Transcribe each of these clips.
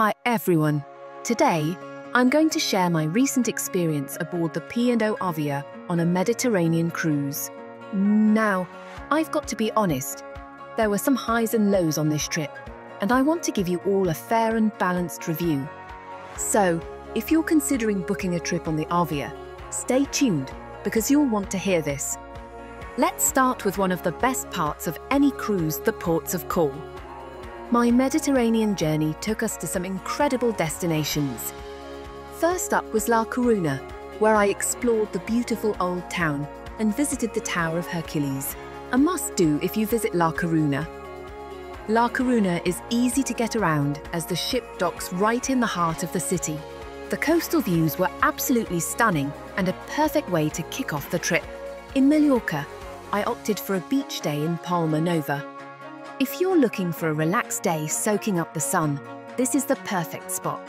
Hi everyone. Today, I'm going to share my recent experience aboard the P&O Arvia on a Mediterranean cruise. Now, I've got to be honest, there were some highs and lows on this trip, and I want to give you all a fair and balanced review. So, if you're considering booking a trip on the Arvia, stay tuned because you'll want to hear this. Let's start with one of the best parts of any cruise, the ports of call. My Mediterranean journey took us to some incredible destinations. First up was La Coruna, where I explored the beautiful old town and visited the Tower of Hercules, a must-do if you visit La Coruna. La Coruna is easy to get around as the ship docks right in the heart of the city. The coastal views were absolutely stunning and a perfect way to kick off the trip. In Mallorca, I opted for a beach day in Palma Nova. If you're looking for a relaxed day soaking up the sun, this is the perfect spot.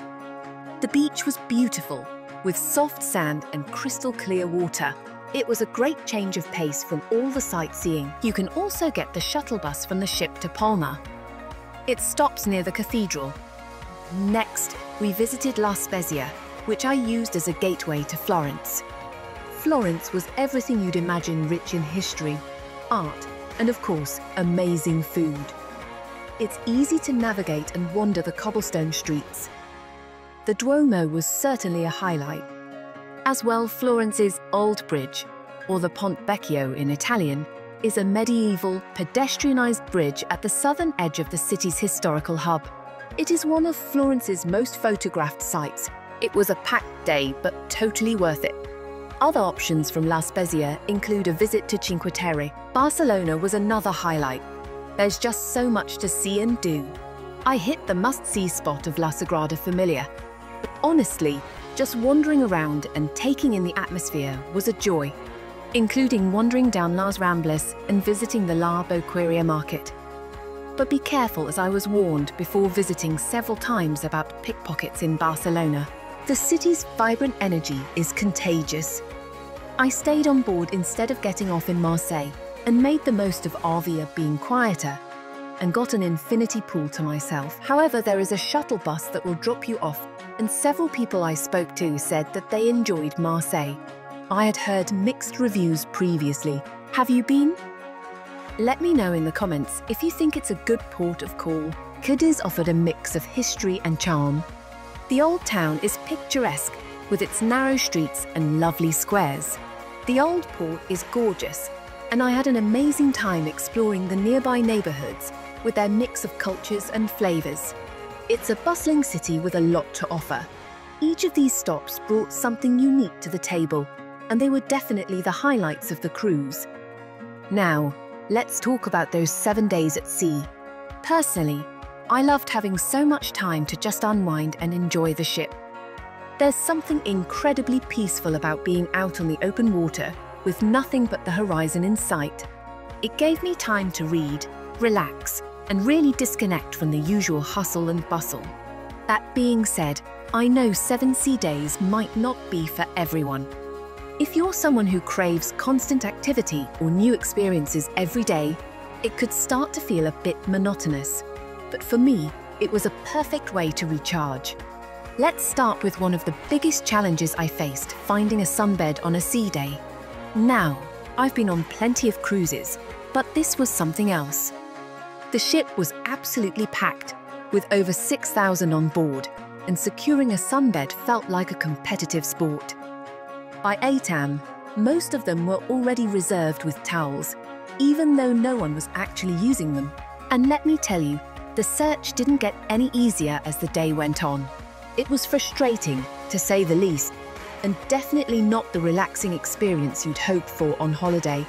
The beach was beautiful, with soft sand and crystal clear water. It was a great change of pace from all the sightseeing. You can also get the shuttle bus from the ship to Palma. It stops near the cathedral. Next, we visited La Spezia, which I used as a gateway to Florence. Florence was everything you'd imagine rich in history, art, and of course, amazing food. It's easy to navigate and wander the cobblestone streets. The Duomo was certainly a highlight. As well, Florence's Old Bridge, or the Ponte Vecchio in Italian, is a medieval, pedestrianised bridge at the southern edge of the city's historical hub. It is one of Florence's most photographed sites. It was a packed day, but totally worth it. Other options from La Spezia include a visit to Cinque Terre. Barcelona was another highlight. There's just so much to see and do. I hit the must-see spot of La Sagrada Familia. Honestly, just wandering around and taking in the atmosphere was a joy, including wandering down Las Ramblas and visiting the La Boqueria market. But be careful as I was warned before visiting several times about pickpockets in Barcelona. The city's vibrant energy is contagious. I stayed on board instead of getting off in Marseille and made the most of Arvia being quieter and got an infinity pool to myself. However, there is a shuttle bus that will drop you off and several people I spoke to said that they enjoyed Marseille. I had heard mixed reviews previously. Have you been? Let me know in the comments if you think it's a good port of call. Cadiz offered a mix of history and charm, the old town is picturesque with its narrow streets and lovely squares. The old port is gorgeous, and I had an amazing time exploring the nearby neighbourhoods with their mix of cultures and flavours. It's a bustling city with a lot to offer. Each of these stops brought something unique to the table, and they were definitely the highlights of the cruise. Now, let's talk about those seven days at sea. Personally, I loved having so much time to just unwind and enjoy the ship. There's something incredibly peaceful about being out on the open water with nothing but the horizon in sight. It gave me time to read, relax, and really disconnect from the usual hustle and bustle. That being said, I know seven sea days might not be for everyone. If you're someone who craves constant activity or new experiences every day, it could start to feel a bit monotonous but for me, it was a perfect way to recharge. Let's start with one of the biggest challenges I faced, finding a sunbed on a sea day. Now, I've been on plenty of cruises, but this was something else. The ship was absolutely packed, with over 6,000 on board, and securing a sunbed felt like a competitive sport. By 8 am, most of them were already reserved with towels, even though no one was actually using them. And let me tell you, the search didn't get any easier as the day went on. It was frustrating, to say the least, and definitely not the relaxing experience you'd hope for on holiday.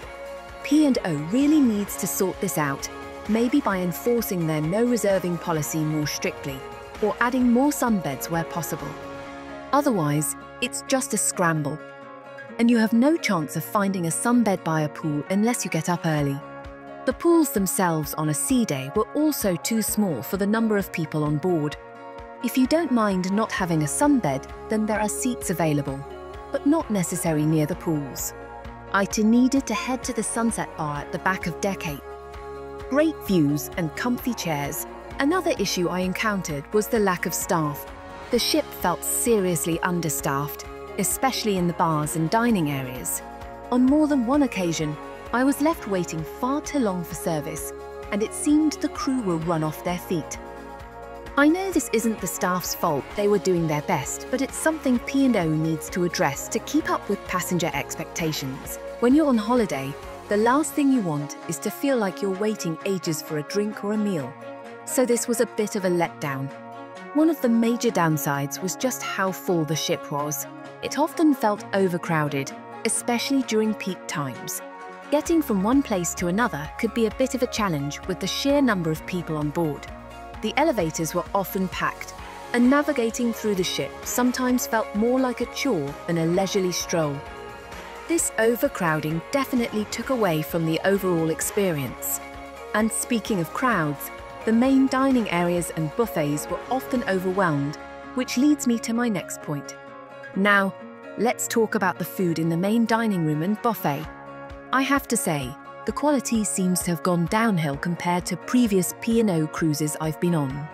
P&O really needs to sort this out, maybe by enforcing their no reserving policy more strictly, or adding more sunbeds where possible. Otherwise, it's just a scramble, and you have no chance of finding a sunbed by a pool unless you get up early. The pools themselves on a sea day were also too small for the number of people on board. If you don't mind not having a sunbed, then there are seats available, but not necessary near the pools. I needed to head to the sunset bar at the back of Deck 8. Great views and comfy chairs, Another issue I encountered was the lack of staff. The ship felt seriously understaffed, especially in the bars and dining areas. On more than one occasion, I was left waiting far too long for service, and it seemed the crew were run off their feet. I know this isn't the staff's fault, they were doing their best, but it's something P&O needs to address to keep up with passenger expectations. When you're on holiday, the last thing you want is to feel like you're waiting ages for a drink or a meal. So this was a bit of a letdown. One of the major downsides was just how full the ship was. It often felt overcrowded, especially during peak times. Getting from one place to another could be a bit of a challenge with the sheer number of people on board the elevators were often packed, and navigating through the ship sometimes felt more like a chore than a leisurely stroll. This overcrowding definitely took away from the overall experience. And speaking of crowds, the main dining areas and buffets were often overwhelmed, which leads me to my next point. Now, let's talk about the food in the main dining room and buffet. I have to say, the quality seems to have gone downhill compared to previous P&O cruises I've been on.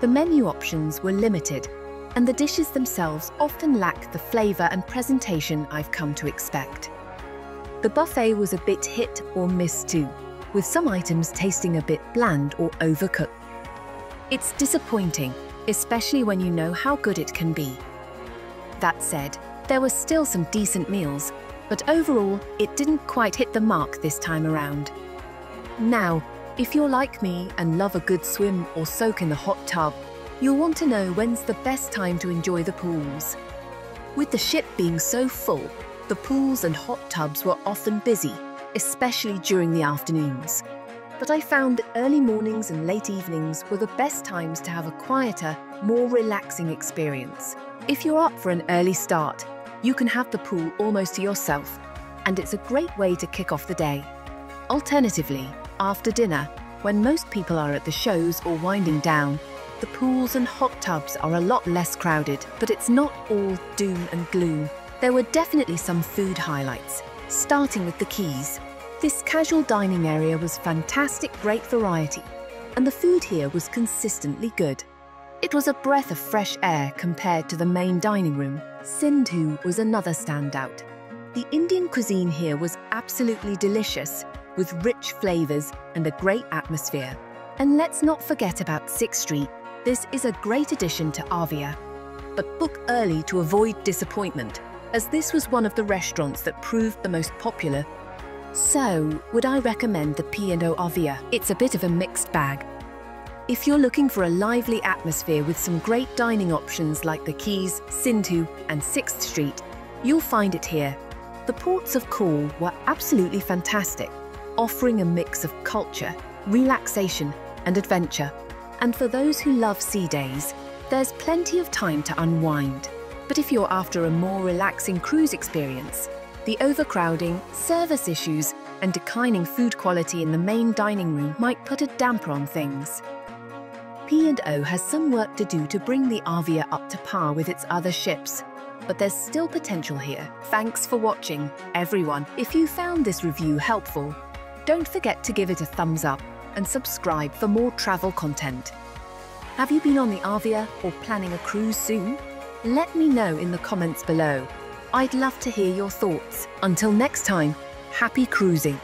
The menu options were limited, and the dishes themselves often lack the flavour and presentation I've come to expect. The buffet was a bit hit or miss too, with some items tasting a bit bland or overcooked. It's disappointing, especially when you know how good it can be. That said, there were still some decent meals, but overall, it didn't quite hit the mark this time around. Now, if you're like me and love a good swim or soak in the hot tub, you'll want to know when's the best time to enjoy the pools. With the ship being so full, the pools and hot tubs were often busy, especially during the afternoons. But I found that early mornings and late evenings were the best times to have a quieter, more relaxing experience. If you're up for an early start, you can have the pool almost to yourself, and it's a great way to kick off the day. Alternatively, after dinner, when most people are at the shows or winding down, the pools and hot tubs are a lot less crowded, but it's not all doom and gloom. There were definitely some food highlights, starting with the Quays. This casual dining area was fantastic, great variety, and the food here was consistently good. It was a breath of fresh air compared to the main dining room. Sindhu was another standout. The Indian cuisine here was absolutely delicious, with rich flavours and a great atmosphere. And let's not forget about Sixth Street. This is a great addition to Arvia. But book early to avoid disappointment, as this was one of the restaurants that proved the most popular. So, would I recommend the P&O Arvia? It's a bit of a mixed bag. If you're looking for a lively atmosphere with some great dining options like the Quays, Sindhu and 6th Street, you'll find it here. The ports of call were absolutely fantastic, offering a mix of culture, relaxation and adventure. And for those who love sea days, there's plenty of time to unwind. But if you're after a more relaxing cruise experience, the overcrowding, service issues and declining food quality in the main dining room might put a damper on things. P&O has some work to do to bring the Arvia up to par with its other ships, but there's still potential here. Thanks for watching, everyone. If you found this review helpful, don't forget to give it a thumbs up and subscribe for more travel content. Have you been on the Arvia or planning a cruise soon? Let me know in the comments below. I'd love to hear your thoughts. Until next time, happy cruising.